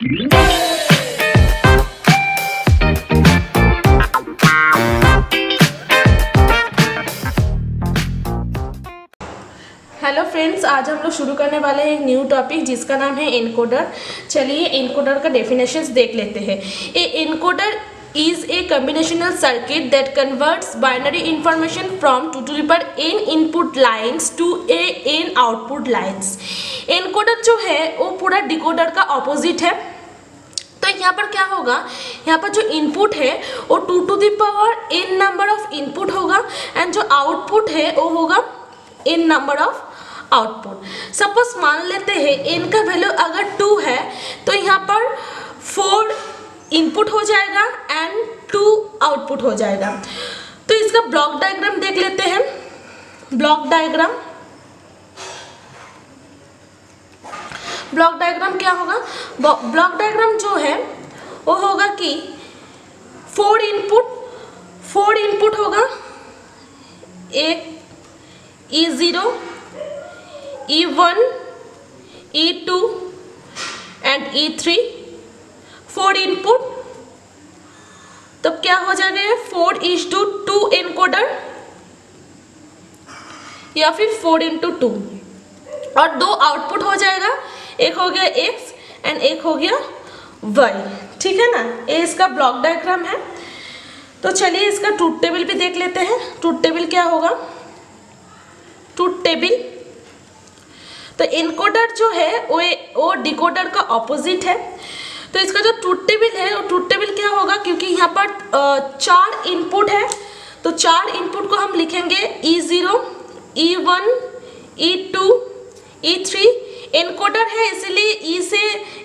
Hello friends आज हम लोग शुरू करने वाले हैं एक न्यू टॉपिक जिसका नाम है इनकोडर चलिए इनकोडर का डेफिनेशंस देख लेते हैं a encoder is a combinational circuit that converts binary information from 2 to the power n input lines to a n output lines encoder जो है, वो पूरा डिकोडर का ऑपोजिट है। तो यहाँ पर क्या होगा? यहाँ पर जो इनपुट है, वो two to the power n number of input होगा एंड जो आउटपुट है, वो होगा n number of output suppose मान लेते हैं एन का वैल्यू अगर टू है तो यहाँ पर फोर इनपुट हो जाएगा एंड टू आउटपुट हो जाएगा। तो इसका ब्लॉक डायग्राम देख लेते हैं। ब्लॉक डायग्राम ब्लॉक डायग्राम क्या होगा? ब्लॉक डायग्राम जो है, वो होगा कि फोर इनपुट फोर इनपुट होगा। एक E zero E one E two and E three four input तब क्या हो जाएगा four is to two encoder या फिर फोर इंटू टू और दो आउटपुट हो जाएगा। एक हो गया एक्स एंड एक हो गया वाई ठीक है ना? ये इसका ब्लॉक डायग्राम है। तो चलिए इसका ट्रूथ टेबल भी देख लेते हैं। ट्रूथ टेबल क्या होगा? ट्रूथ टेबल तो इनकोडर जो है, वो वो डिकोडर का ऑपोजिट है। तो इसका जो ट्रूथ टेबल है, वो ट्रूथ टेबल क्या होगा? क्योंकि यहाँ पर चार इनपुट है। तो चार इनपुट को हम लिखेंगे E zero E one E two E three encoder है, इसीलिए ई से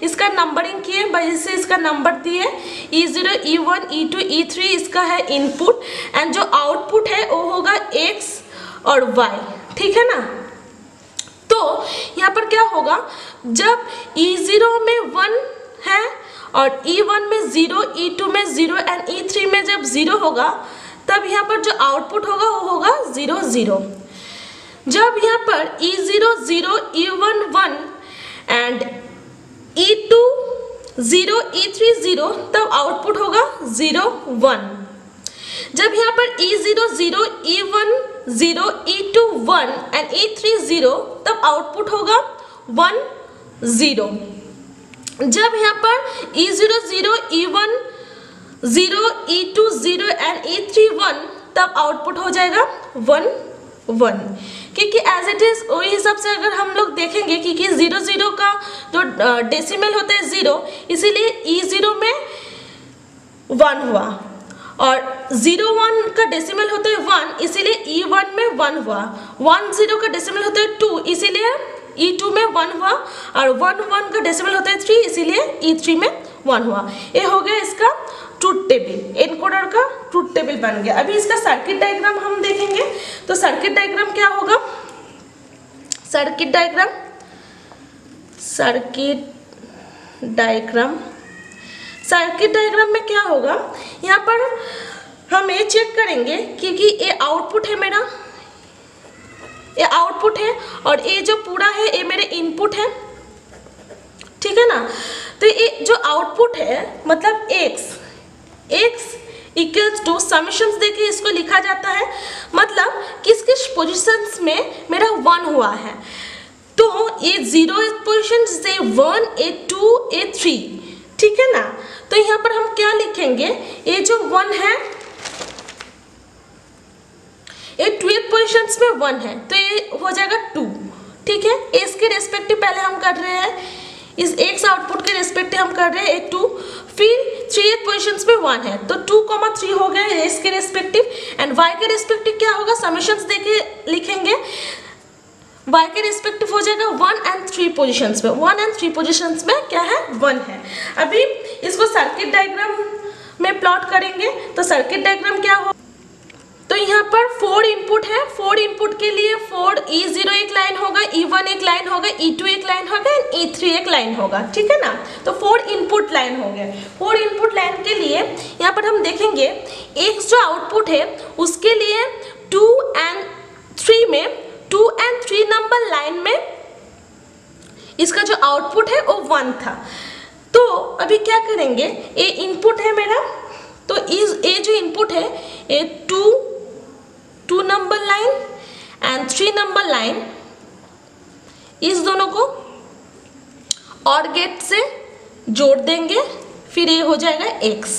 इसका नंबरिंग किए वजह से इसका नंबर दिए। E zero E one E two E three इसका है इनपुट एंड जो आउटपुट है, वो होगा एक्स और वाई ठीक है ना? तो यहाँ पर क्या होगा? जब ई ज़ीरो में वन है और ई वन में ज़ीरो ई टू में ज़ीरो एंड ई थ्री में जब ज़ीरो होगा, तब यहाँ पर जो आउटपुट होगा, वो होगा ज़ीरो ज़ीरो जब यहाँ पर E zero zero E one one and E two zero E three zero तब आउटपुट होगा ज़ीरो वन जब यहाँ पर E zero zero E one zero E two one and E three zero तब output होगा वन ज़ीरो जब यहाँ पर E zero zero E one zero E two zero and E three one तब output हो जाएगा वन वन क्योंकि as it is वही हिसाब से अगर हम लोग देखेंगे क्योंकि ज़ीरो ज़ीरो का जो डेसिमल होता है ज़ीरो इसीलिए ई ज़ीरो में वन हुआ। और ज़ीरो वन का डेसिमल होता है वन इसीलिए ई वन में वन हुआ। वन ज़ीरो का डेसिमल होता है टू इसीलिए ई टू में वन हुआ। और वन वन का डेसिमल होता है थ्री इसीलिए ई थ्री में वन हुआ। ये हो गया इसका ट्रूथ टेबल एनकोडर का ट्रूथ टेबल बन गया। अभी इसका सर्किट डायग्राम हम देखेंगे। तो सर्किट डायग्राम क्या होगा? Circuit diagram circuit diagram circuit diagram में क्या होगा? यहाँ पर हम ये चेक करेंगे क्योंकि ये आउटपुट है मेरा। ये आउटपुट है और ये जो पूरा है, ये मेरे इनपुट है। ठीक है ना? तो ये जो आउटपुट है मतलब एक्स एक्स इक्वल्स टू समीशंस देके इसको लिखा जाता है। मतलब किस किस पोजिशंस में मेरा वन हुआ है। तो ये ज़ीरो पोजिशन से one A two A three ठीक है ना? तो यहाँ पर हम क्या लिखेंगे? ये जो वन है, ये ट्वेल्व पोजिशंस में वन है तो ये हो जाएगा टू ठीक है? इसके रेस्पेक्टिव पहले हम कर रहे हैं, इस एक्स आउटपुट के रेस्पेक्टिव हम कर रहे हैं एक टू फिर थ्री एथ पोजिशन पे वन है तो टू कॉमा थ्री हो गया एस के रेस्पेक्टिव एंड वाई के रेस्पेक्टिव क्या होगा? समेशन देके लिखेंगे। y के रिस्पेक्टिव हो जाएगा वन एंड थ्री पोजिशन में। वन एंड थ्री पोजिशन में क्या है? वन है। अभी इसको सर्किट डायग्राम में प्लॉट करेंगे तो सर्किट डायग्राम क्या हो तो यहाँ पर फोर इनपुट है। फोर इनपुट के लिए फोर ई ज़ीरो एक लाइन होगा ई वन एक लाइन होगा ई टू एक लाइन होगा एंड ई थ्री एक लाइन होगा। ठीक है ना? तो फोर इनपुट लाइन हो गए। फोर इनपुट लाइन के लिए यहाँ पर हम देखेंगे, एक जो आउटपुट है, उसके लिए टू एंड थ्री में two and three number line में इसका जो आउटपुट है, वो वन था। तो अभी क्या करेंगे? ये इनपुट है मेरा। तो इस, ये जो इनपुट है, ये two two number line and three number line इस दोनों को और गेट से जोड़ देंगे, फिर ये हो जाएगा एक्स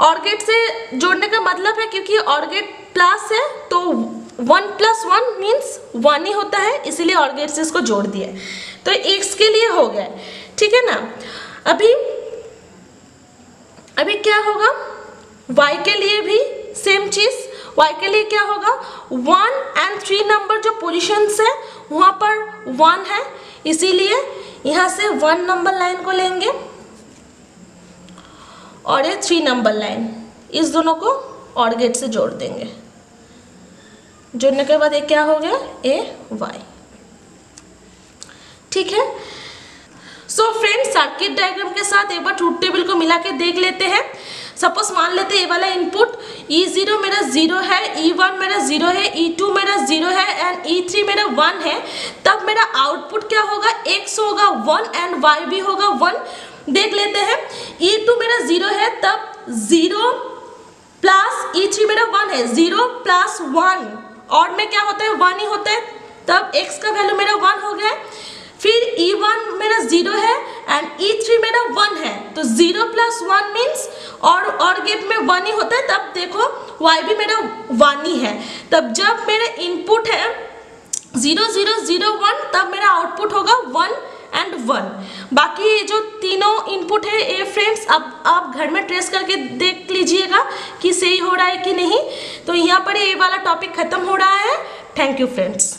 और गेट से जोड़ने का मतलब है क्योंकि और गेट प्लस है तो one plus one means one ही होता है, इसीलिए और गेट से इसको जोड़ दिया तो एक्स के लिए हो गया, ठीक है ना? अभी अभी क्या होगा? वाई के लिए भी सेम चीज़ y के लिए क्या होगा? वन एंड थ्री नंबर जो पोजिशन है, वहाँ पर वन है। इसीलिए यहाँ से वन नंबर लाइन को लेंगे और ये थ्री नंबर लाइन इस दोनों को और गेट से जोड़ देंगे। जोड़ने के बाद ये क्या हो गया? ए वाई ठीक है? सो फ्रेंड सर्किट डायग्राम के साथ एक बार ट्रूथ टेबल को मिला के देख लेते हैं। सपोज़ मान लेते हैं ये वाला इनपुट ई ज़ीरो मेरा ज़ीरो है ई वन मेरा ज़ीरो है ई टू मेरा ज़ीरो है एंड ई थ्री मेरा वन है। तब मेरा आउटपुट क्या होगा? एक्स होगा वन एंड वाई भी होगा वन देख लेते हैं। ई टू मेरा ज़ीरो है, तब ज़ीरो प्लस ई थ्री मेरा वन है। ज़ीरो प्लस वन और में क्या होता है? वन ही होता है। तब एक्स का वैल्यू मेरा वन हो गया। फिर ई वन मेरा ज़ीरो है एंड ई थ्री मेरा वन है। तो ज़ीरो प्लस वन मीन्स और और गेट में वन ही होता है, तब देखो वाई भी मेरा वन ही है। तब जब मेरा इनपुट है ज़ीरो ज़ीरो ज़ीरो वन तब मेरा आउटपुट होगा वन एंड वन बाकी ये जो तीनों इनपुट है ए फ्रेंड्स अब, आप घर में ट्रेस करके देख लीजिएगा कि सही हो रहा है कि नहीं। तो यहाँ पर ये वाला टॉपिक खत्म हो रहा है। Thank you friends